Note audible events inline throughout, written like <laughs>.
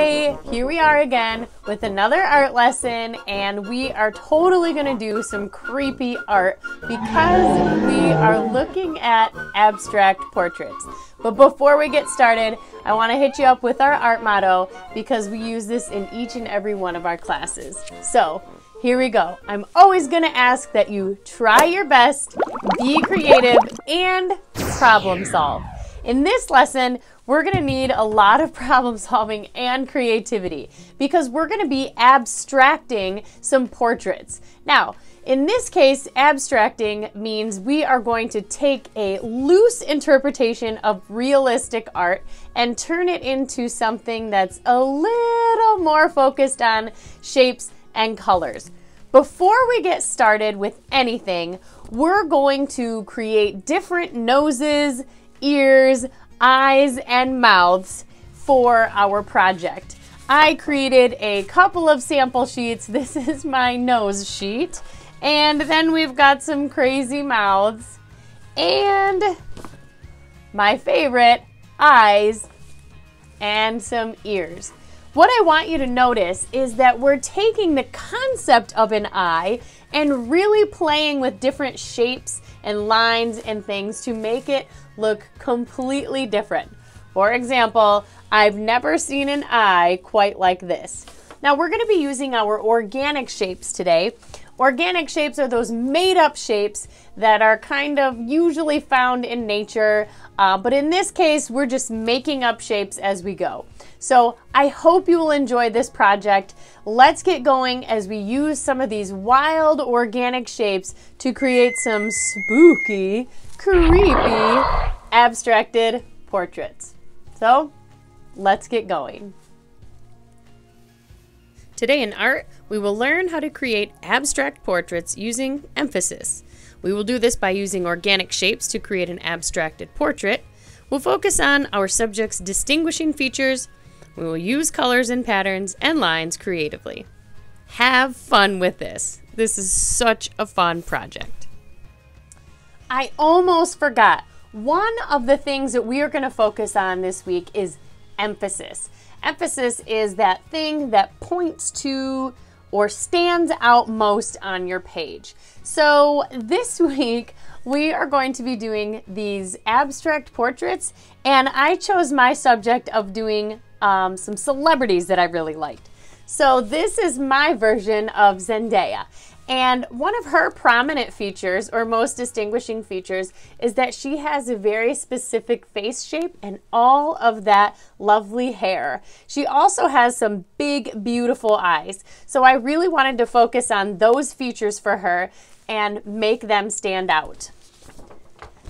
Hey, here we are again with another art lesson, and we are totally gonna do some creepy art because we are looking at abstract portraits. But before we get started, I wanna hit you up with our art motto because we use this in each and every one of our classes. So, here we go. I'm always to ask that you try your best, be creative, and problem solve. In this lesson, we're going to need a lot of problem solving and creativity because we're going to be abstracting some portraits. Now, in this case, abstracting means we are going to take a loose interpretation of realistic art and turn it into something that's a little more focused on shapes and colors. Before we get started with anything, we're going to create different noses, ears, eyes, and mouths for our project. I created a couple of sample sheets. <laughs> This is my nose sheet. And then we've got some crazy mouths and my favorite, eyes and some ears. What I want you to notice is that we're taking the concept of an eye and really playing with different shapes and lines and things to make it look completely different. For example, I've never seen an eye quite like this. Now we're going to be using our organic shapes today. Organic shapes are those made up shapes that are kind of usually found in nature, uh, but in this case, we're just making up shapes as we go. So I hope you will enjoy this project. Let's get going as we use some of these wild organic shapes to create some spooky, creepy, abstracted portraits. So let's get going. Today in art, we will learn how to create abstract portraits using emphasis. We will do this by using organic shapes to create an abstracted portrait. We'll focus on our subject's distinguishing features we will use colors and patterns and lines creatively. Have fun with this. This is such a fun project. I almost forgot. One of the things that we are going to focus on this week is emphasis. Emphasis is that thing that points to or stands out most on your page. So this <laughs> week, we are going to be doing these abstract portraits, and I chose my subject of doing um, some celebrities that I really liked. So this is my version of Zendaya. And one of her prominent features or most distinguishing features is that she has a very specific face shape and all of that lovely hair. She also has some big, beautiful eyes. So I really wanted to focus on those features for her and make them stand out.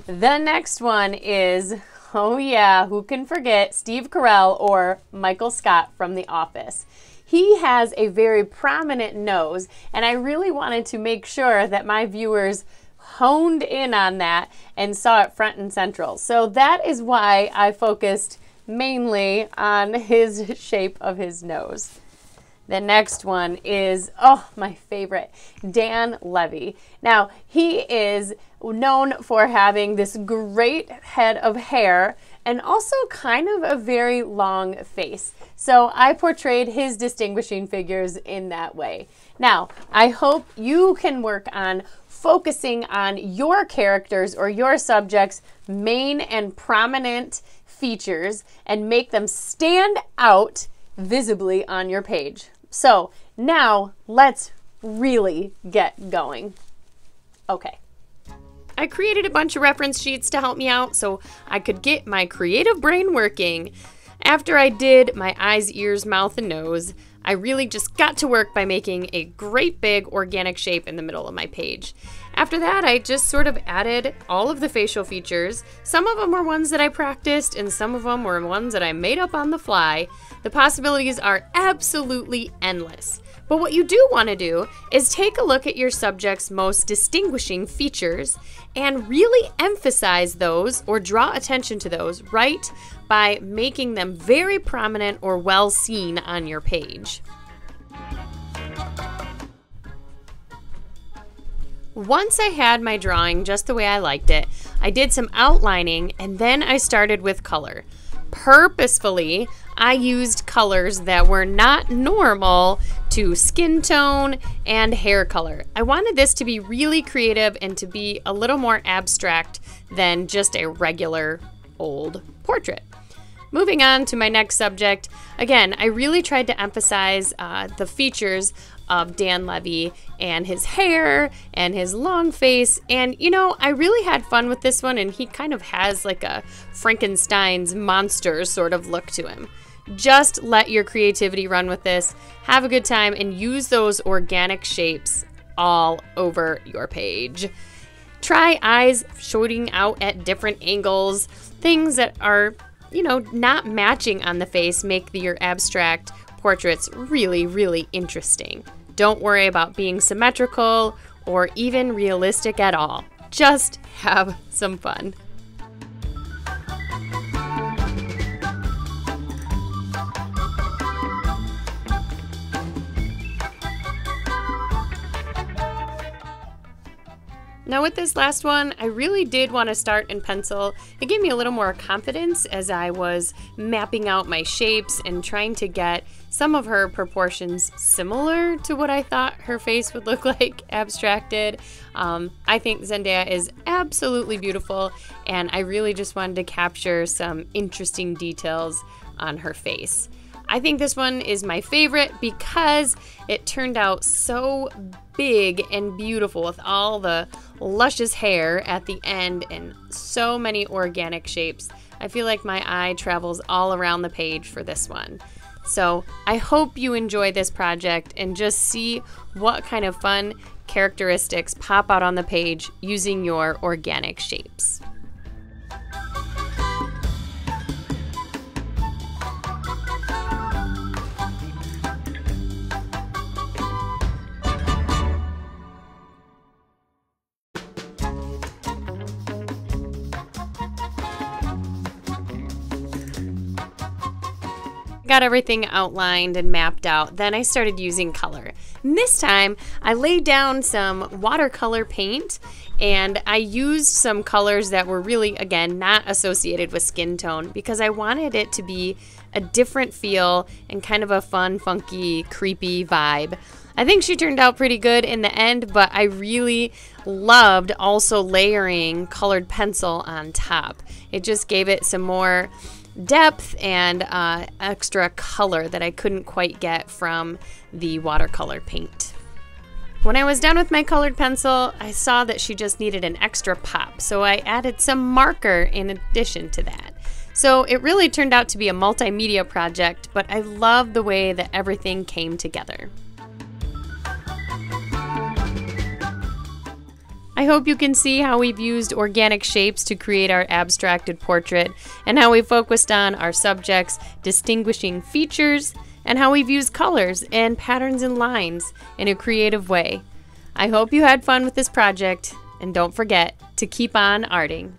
The next one is Oh, yeah, who can forget Steve Carell or Michael Scott from The Office? He has a very prominent nose, and I really wanted to make sure that my viewers honed in on that and saw it front and central. So that is why I focused mainly on his <laughs> shape of his nose. The next one is, oh, my favorite, Dan Levy. Now, he is known for having this great head of hair and also kind of a very long face. So I portrayed his distinguishing figures in that way. Now, I hope you can work on focusing on your characters or your subject's main and prominent features and make them stand out visibly on your page. So now let's really get going. Okay. I created a bunch of reference sheets to help me out so I could get my creative brain working. After I did my eyes, ears, mouth, and nose, I really just got to work by making a great big organic shape in the middle of my page. After that, I just sort of added all of the facial features. Some of them were ones that I practiced, and some of them were ones that I made up on the fly. The possibilities are absolutely endless. But what you do want to do is take a look at your subject's most distinguishing features and really emphasize those or draw attention to those right by making them very prominent or well seen on your page. Once I had my drawing just the way I liked it, I did some outlining and then I started with color. Purposefully, I used colors that were not normal to skin tone and hair color. I wanted this to be really creative and to be a little more abstract than just a regular old portrait. Moving on to my next subject, again, I really tried to emphasize uh, the features of Dan Levy and his hair and his long face. And, you know, I really had fun with this one, and he kind of has like a Frankenstein's monster sort of look to him. Just let your creativity run with this, have a good time, and use those organic shapes all over your page. Try eyes shooting out at different angles, things that are you know, not matching on the face make the, your abstract portraits really, really interesting. Don't worry about being symmetrical or even realistic at all. Just have some fun. Now with this last one, I really did want to start in pencil. It gave me a little more confidence as I was mapping out my shapes and trying to get some of her proportions similar to what I thought her face would look <laughs> like abstracted. Um, I think Zendaya is absolutely beautiful and I really just wanted to capture some interesting details on her face. I think this one is my favorite because it turned out so big and beautiful with all the luscious hair at the end and so many organic shapes. I feel like my eye travels all around the page for this one. So I hope you enjoy this project and just see what kind of fun characteristics pop out on the page using your organic shapes. Got everything outlined and mapped out, then I started using color. And this time, I laid down some watercolor paint and I used some colors that were really, again, not associated with skin tone because I wanted it to be a different feel and kind of a fun, funky, creepy vibe. I think she turned out pretty good in the end, but I really loved also layering colored pencil on top. It just gave it some more depth and uh, extra color that I couldn't quite get from the watercolor paint. When I was done with my colored pencil, I saw that she just needed an extra pop, so I added some marker in addition to that. So it really turned out to be a multimedia project, but I love the way that everything came together. I hope you can see how we've used organic shapes to create our abstracted portrait and how we focused on our subject's distinguishing features and how we've used colors and patterns and lines in a creative way. I hope you had fun with this project and don't forget to keep on arting.